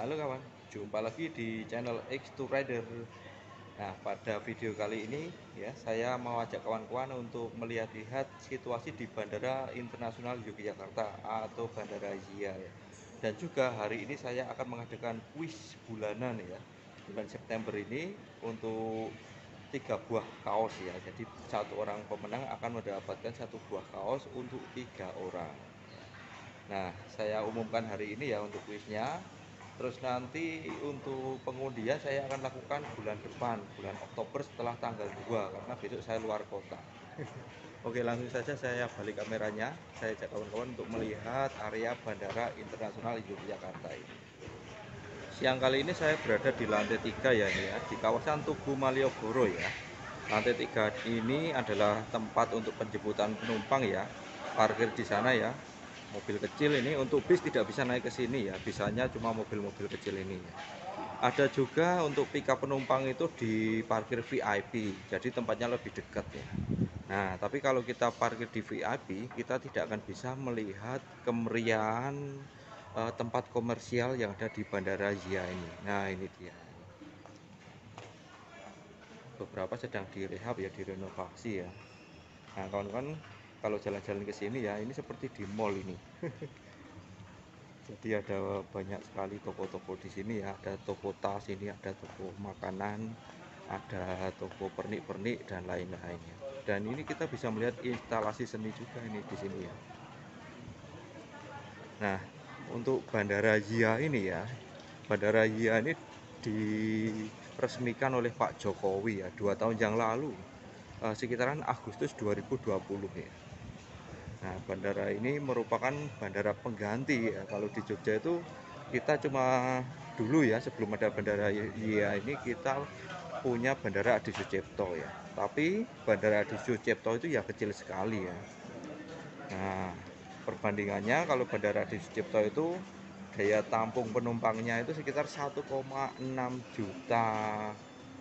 Halo kawan, jumpa lagi di channel X2 Rider. Nah, pada video kali ini ya, saya mau ajak kawan-kawan untuk melihat-lihat situasi di Bandara Internasional Yogyakarta atau Bandara Zia ya. Dan juga hari ini saya akan mengadakan kuis bulanan ya. Bulan September ini untuk tiga buah kaos ya. Jadi satu orang pemenang akan mendapatkan satu buah kaos untuk tiga orang. Nah, saya umumkan hari ini ya untuk kuisnya. Terus nanti untuk pengundian saya akan lakukan bulan depan, bulan Oktober setelah tanggal 2 karena besok saya luar kota. Oke, langsung saja saya balik kameranya. Saya ajak kawan-kawan untuk melihat area Bandara Internasional Yogyakarta ini. Siang kali ini saya berada di lantai 3 ya ya, di kawasan Tugu Malioboro ya. Lantai 3 ini adalah tempat untuk penjemputan penumpang ya. Parkir di sana ya, mobil kecil ini untuk bis tidak bisa naik ke sini ya. Bisanya cuma mobil-mobil kecil ini. Ada juga untuk pickup penumpang itu di parkir VIP jadi tempatnya lebih dekat ya. Nah tapi kalau kita parkir di VIP kita tidak akan bisa melihat kemeriahan uh, tempat komersial yang ada di Bandara Zia ini. Nah ini dia. Beberapa sedang direhab ya direnovasi ya. Nah kawan-kawan kalau jalan-jalan ke sini ya ini seperti di mall ini. Jadi ada banyak sekali toko-toko di sini ya. Ada toko tas ini ada toko makanan ada toko pernik-pernik dan lain-lainnya. Dan ini kita bisa melihat instalasi seni juga ini di sini ya. Nah untuk Bandara Zia ini ya Bandara Zia ini diresmikan oleh Pak Jokowi ya dua tahun yang lalu eh, sekitaran Agustus 2020 ya Nah, bandara ini merupakan bandara pengganti ya. Kalau di Jogja itu kita cuma dulu ya sebelum ada bandara iya ini kita punya bandara Adi Sucipto ya. Tapi bandara Adi Sucipto itu ya kecil sekali ya. Nah, perbandingannya kalau bandara Adi Sucipto itu daya tampung penumpangnya itu sekitar 1,6 juta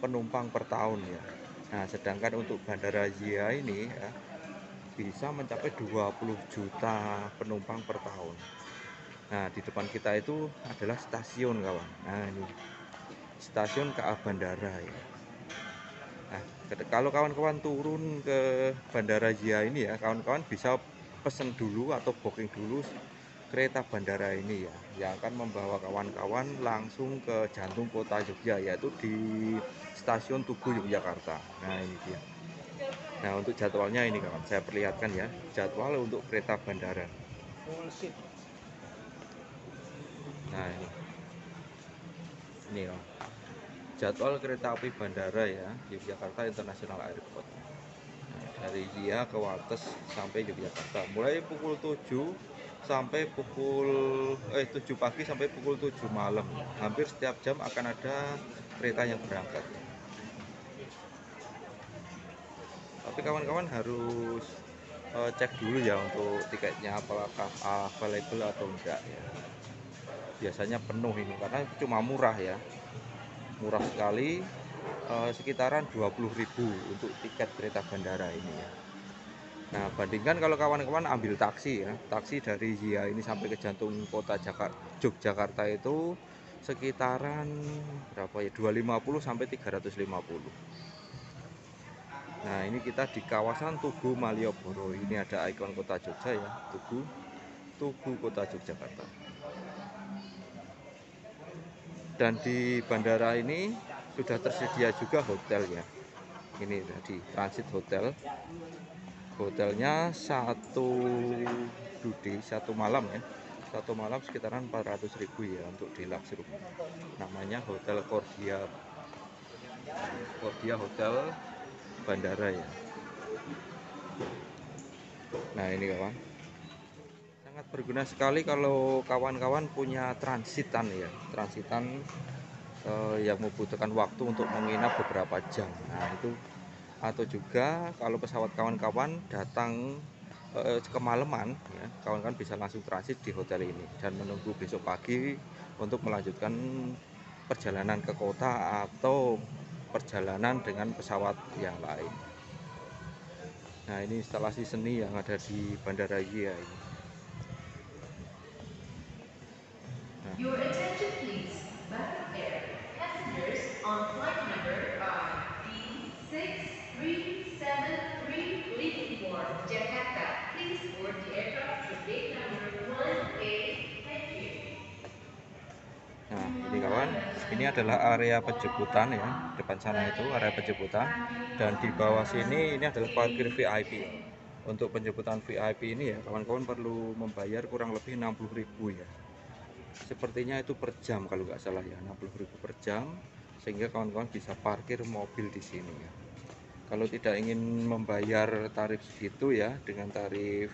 penumpang per tahun ya. Nah, sedangkan untuk bandara Zia ini ya bisa mencapai 20 juta penumpang per tahun. Nah di depan kita itu adalah stasiun kawan. Nah ini stasiun KA Bandara ya. Nah kalau kawan-kawan turun ke Bandara Zia ini ya kawan-kawan bisa pesen dulu atau booking dulu kereta bandara ini ya yang akan membawa kawan-kawan langsung ke jantung kota Jogja yaitu di stasiun Tugu Yogyakarta. Nah ini dia Nah untuk jadwalnya ini kawan, saya perlihatkan ya jadwal untuk kereta bandara. Nah ini, ini kawan. jadwal kereta api bandara ya Yogyakarta International Airport. Nah, dari dia ke Wates sampai Yogyakarta, mulai pukul 7 sampai pukul eh 7 pagi sampai pukul 7 malam. Hampir setiap jam akan ada kereta yang berangkat. Tapi kawan-kawan harus uh, cek dulu ya untuk tiketnya apakah available atau enggak ya. Biasanya penuh ini karena cuma murah ya. Murah sekali uh, sekitaran 20.000 untuk tiket kereta bandara ini ya. Nah bandingkan kalau kawan-kawan ambil taksi ya. Taksi dari Zia ini sampai ke jantung kota Jakarta Yogyakarta itu sekitaran berapa ya? 250 sampai 350 Nah ini kita di kawasan Tugu Malioboro. Ini ada ikon kota Jogja ya Tugu. Tugu kota Yogyakarta. Dan di bandara ini Sudah tersedia juga hotel ya. Ini tadi transit hotel. Hotelnya satu Dudi satu malam ya. Satu malam sekitaran 400 ribu ya untuk deluxe room. Namanya Hotel Cordia. Cordia Hotel bandara ya. Nah ini kawan. Sangat berguna sekali kalau kawan-kawan punya transitan ya. Transitan eh, yang membutuhkan waktu untuk menginap beberapa jam. Nah itu atau juga kalau pesawat kawan-kawan datang eh, kemalaman ya kawan-kawan bisa langsung transit di hotel ini dan menunggu besok pagi untuk melanjutkan perjalanan ke kota atau perjalanan dengan pesawat yang lain. Nah ini instalasi seni yang ada di Bandara Iya ini nah. kawan-kawan ini adalah area penjemputan ya depan sana itu area penjemputan dan di bawah sini ini adalah parkir VIP untuk penjemputan VIP ini ya kawan-kawan perlu membayar kurang lebih 60.000 ya. Sepertinya itu per jam kalau nggak salah ya 60.000 per jam sehingga kawan-kawan bisa parkir mobil di sini ya. Kalau tidak ingin membayar tarif segitu ya dengan tarif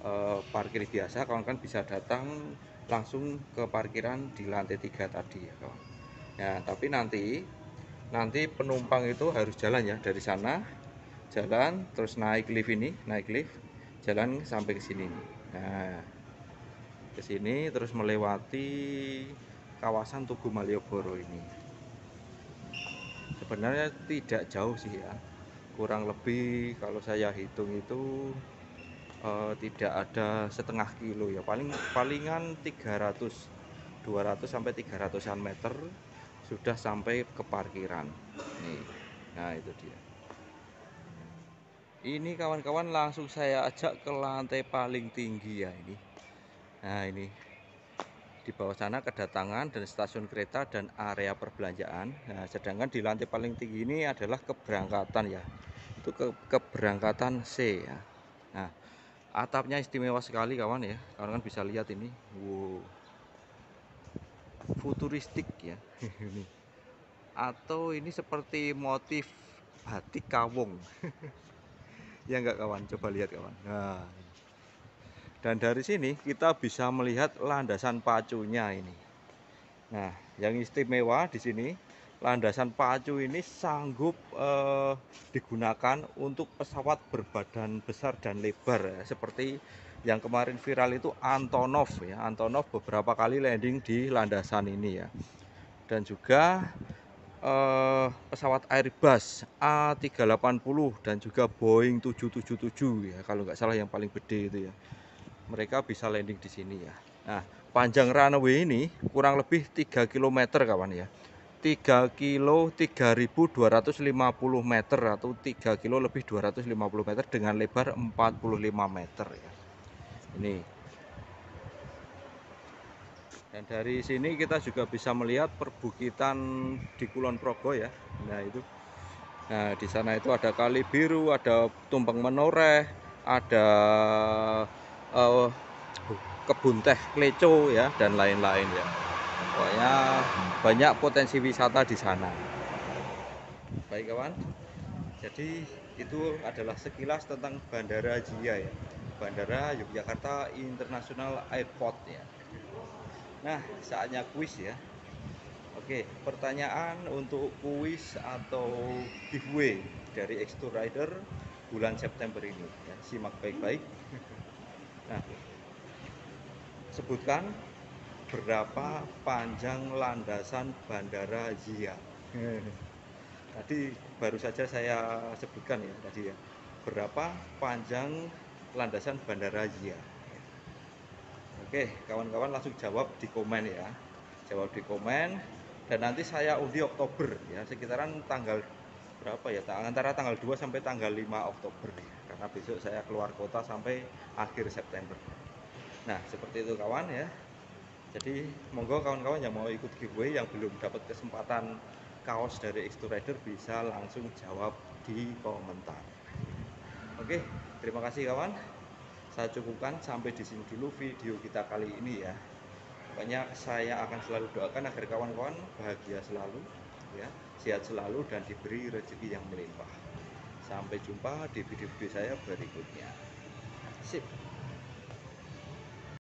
eh, parkir biasa kawan-kawan bisa datang langsung ke parkiran di lantai tiga tadi ya kawan ya tapi nanti nanti penumpang itu harus jalan ya dari sana jalan terus naik lift ini naik lift jalan sampai ke sini. Nah ke sini terus melewati kawasan Tugu Malioboro ini. Sebenarnya tidak jauh sih ya kurang lebih kalau saya hitung itu uh, tidak ada setengah kilo ya. Paling palingan 300 200 sampai 300an meter sudah sampai ke parkiran. Nih nah itu dia. Ini kawan-kawan langsung saya ajak ke lantai paling tinggi ya ini. Nah ini. Di bawah sana kedatangan dan stasiun kereta dan area perbelanjaan. Nah sedangkan di lantai paling tinggi ini adalah keberangkatan ya. Itu ke keberangkatan C ya. Nah atapnya istimewa sekali kawan ya. Kawan kan bisa lihat ini. Wow futuristik ya. Ini. Atau ini seperti motif batik kawung. Ya enggak kawan? Coba lihat kawan. Nah dan dari sini kita bisa melihat landasan pacunya ini. Nah yang istimewa di sini landasan pacu ini sanggup eh, digunakan untuk pesawat berbadan besar dan lebar ya. seperti yang kemarin viral itu Antonov ya. Antonov beberapa kali landing di landasan ini ya. Dan juga eh, pesawat Airbus A380 dan juga Boeing 777 ya. Kalau nggak salah yang paling gede itu ya. Mereka bisa landing di sini ya. Nah panjang runway ini kurang lebih 3 km kawan ya. 3 kilo 3250 meter atau 3 kilo lebih 250 meter dengan lebar 45 meter ya ini. Dan dari sini kita juga bisa melihat perbukitan di Kulon Progo ya. Nah itu. Nah di sana itu ada kali biru ada tumpeng menoreh ada uh, kebun teh kleco ya dan lain-lain ya. Pokoknya banyak potensi wisata di sana. Baik kawan. Jadi itu adalah sekilas tentang Bandara Jia ya Bandara Yogyakarta International Airport ya. Nah saatnya kuis ya. Oke pertanyaan untuk kuis atau giveaway dari X Rider bulan September ini ya, simak baik-baik. Nah sebutkan berapa panjang landasan Bandara Zia tadi baru saja saya sebutkan ya tadi ya. Berapa panjang landasan Bandara Zia oke kawan-kawan langsung jawab di komen ya. Jawab di komen dan nanti saya undi Oktober ya. Sekitaran tanggal berapa ya? Antara tanggal 2 sampai tanggal 5 Oktober ya. Karena besok saya keluar kota sampai akhir September. Nah seperti itu kawan ya. Jadi monggo kawan-kawan yang mau ikut giveaway yang belum dapat kesempatan kaos dari X2 Rider bisa langsung jawab di komentar. Oke terima kasih kawan. Saya cukupkan sampai di sini dulu video kita kali ini ya. Pokoknya saya akan selalu doakan agar kawan-kawan bahagia selalu ya. Sehat selalu dan diberi rezeki yang melimpah. Sampai jumpa di video-video saya berikutnya. Sip